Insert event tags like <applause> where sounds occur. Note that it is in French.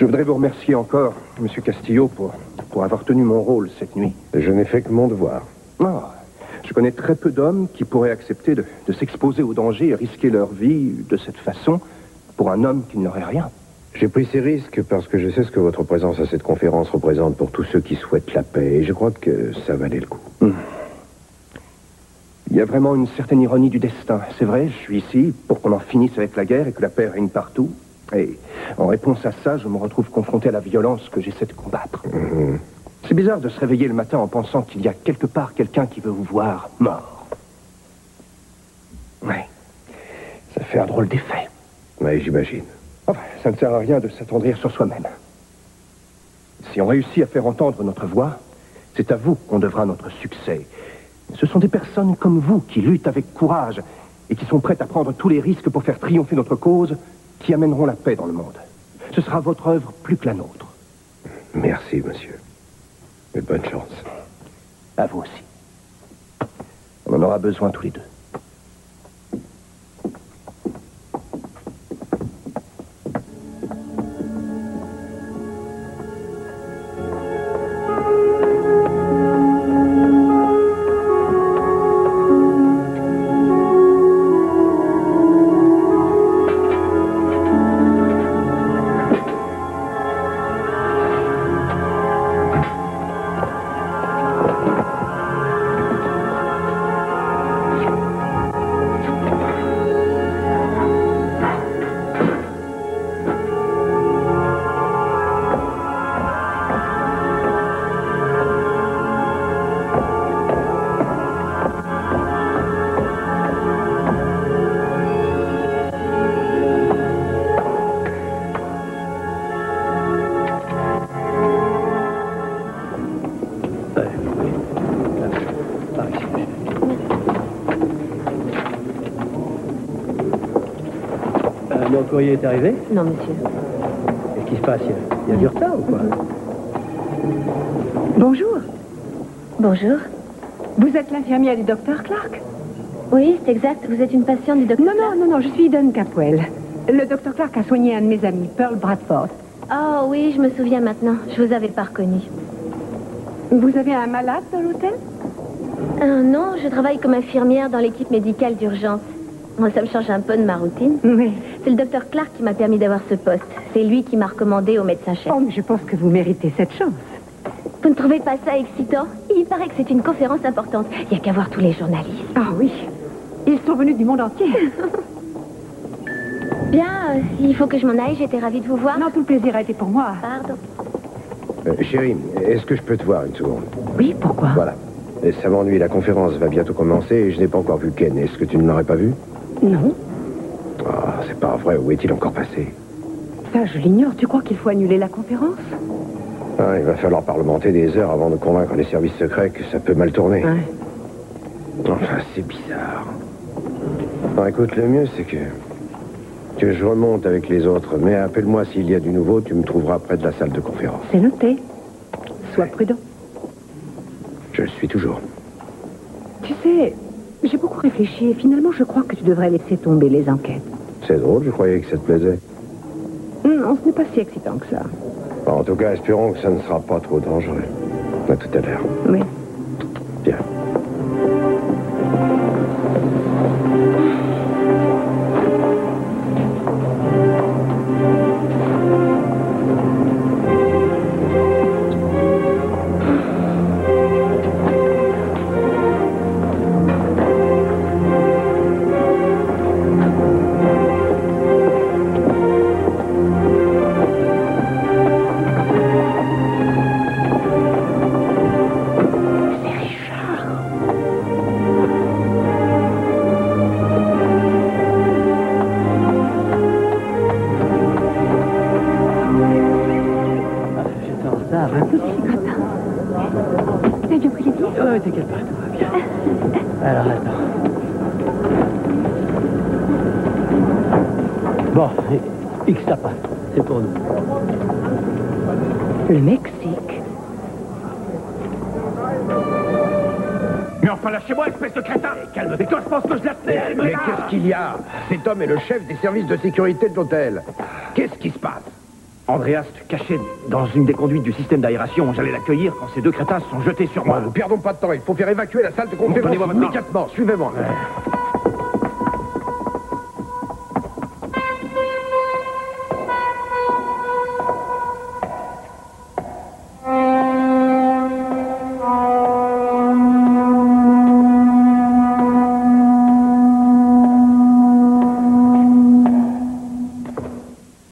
Je voudrais vous remercier encore, Monsieur Castillo, pour, pour avoir tenu mon rôle cette nuit. Je n'ai fait que mon devoir. Ah, je connais très peu d'hommes qui pourraient accepter de, de s'exposer au danger et risquer leur vie de cette façon pour un homme qui n'aurait rien. J'ai pris ces risques parce que je sais ce que votre présence à cette conférence représente pour tous ceux qui souhaitent la paix. Et je crois que ça valait le coup. Il y a vraiment une certaine ironie du destin. C'est vrai, je suis ici pour qu'on en finisse avec la guerre et que la paix règne partout. Et en réponse à ça, je me retrouve confronté à la violence que j'essaie de combattre. C'est bizarre de se réveiller le matin en pensant qu'il y a quelque part quelqu'un qui veut vous voir mort. Ouais. Ça fait un drôle d'effet. Oui, j'imagine. Enfin, ça ne sert à rien de s'attendrir sur soi-même. Si on réussit à faire entendre notre voix, c'est à vous qu'on devra notre succès. Ce sont des personnes comme vous qui luttent avec courage et qui sont prêtes à prendre tous les risques pour faire triompher notre cause qui amèneront la paix dans le monde. Ce sera votre œuvre plus que la nôtre. Merci, monsieur. Et bonne chance. À vous aussi. On en aura besoin tous les deux. Mon courrier est arrivé Non, monsieur. Qu'est-ce qui se passe Il y a- il y a du retard ou quoi Bonjour. Bonjour. Vous êtes l'infirmière du docteur Clark Oui, c'est exact. Vous êtes une patiente du docteur Non, non, non, non, je suis Eden Capwell. Le docteur Clark a soigné un de mes amis, Pearl Bradford. Oh oui, je me souviens maintenant. Je vous avais pas reconnu. Vous avez un malade dans l'hôtel? Euh, non, je travaille comme infirmière dans l'équipe médicale d'urgence. Moi, ça me change un peu de ma routine. Oui. C'est le docteur Clark qui m'a permis d'avoir ce poste. C'est lui qui m'a recommandé au médecin-chef. Oh, mais je pense que vous méritez cette chance. Vous ne trouvez pas ça excitant? Il paraît que c'est une conférence importante. Il n'y a qu'à voir tous les journalistes. Ah oui. Ils sont venus du monde entier. <laughs> Bien, euh, il faut que je m'en aille. J'étais ravie de vous voir. Non, tout le plaisir a été pour moi. Pardon. Euh, chérie, est-ce que je peux te voir une seconde? Oui, pourquoi? Voilà. Ça m'ennuie, la conférence va bientôt commencer et je n'ai pas encore vu Ken. Est-ce que tu ne l'aurais pas vu? Non, Ah, c'est pas vrai. Où est-il encore passé ça je l'ignore. Tu crois qu'il faut annuler la conférence Ah, Il va falloir parlementer des heures avant de convaincre les services secrets que ça peut mal tourner. Ouais. Enfin, c'est bizarre. Non, écoute, le mieux, c'est que... que je remonte avec les autres. Mais appelle-moi s'il y a du nouveau, tu me trouveras près de la salle de conférence. C'est noté. Sois prudent. Je le suis toujours. Tu sais, j'ai beaucoup réfléchi et finalement je crois que tu devrais laisser tomber les enquêtes. C'est drôle, je croyais que ça te plaisait. Non, ce n'est pas si excitant que ça. En tout cas, espérons que ça ne sera pas trop dangereux. À tout à l'heure. Oui. Alors, attends. Bon, X t'as pas. C'est pour nous. Le Mexique. Mais enfin, lâchez-moi, espèce de crétin Calme, mais quand je pense que je la tenais, elle me Mais lâche qu'est-ce qu'il y a? Cet homme est le chef des services de sécurité de l'hôtel. Qu'est-ce qui se passe? Andreas cachait dans une des conduites du système d'aération. J'allais l'accueillir quand ces deux crétins se sont jetés sur moi. Ne perdons pas de temps, il faut faire évacuer la salle de conférence immédiatement. Suivez-moi.